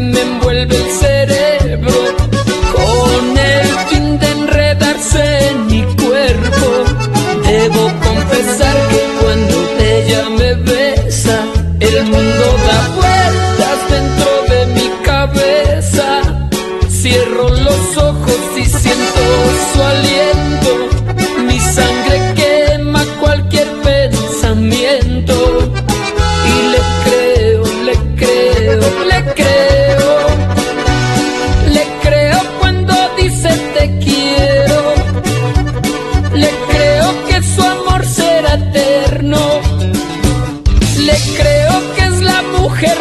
me envuelve el cerebro con el fin de enredarse en mi cuerpo. Debo confesar que cuando ella me besa, el mundo da vueltas dentro de mi cabeza. Cierro los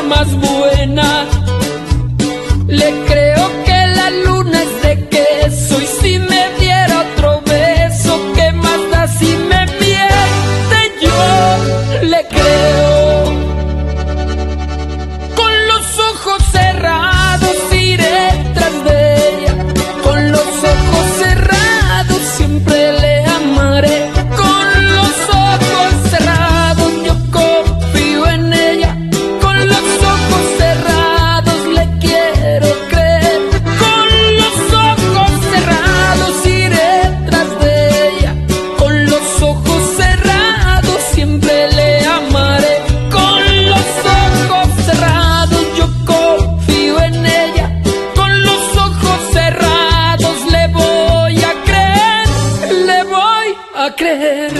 más buena. Le creo que la luna es de queso y si me diera otro beso, ¿qué más da si me miente? Yo le creo. Creer.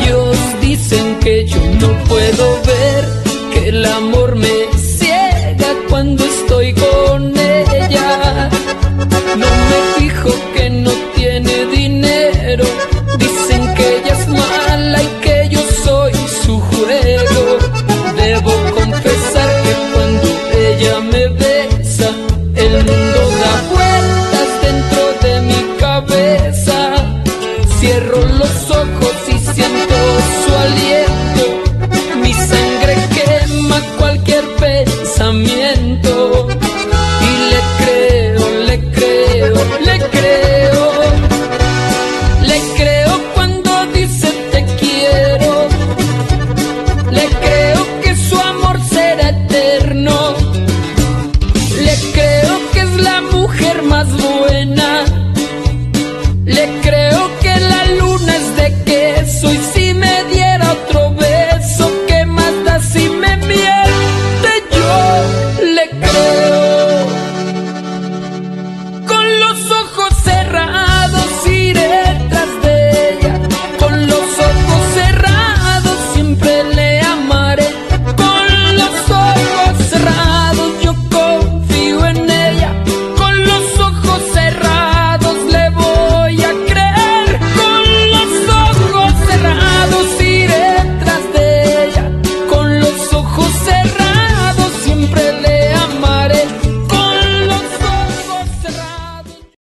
Ellos dicen que yo no puedo ver que el amor me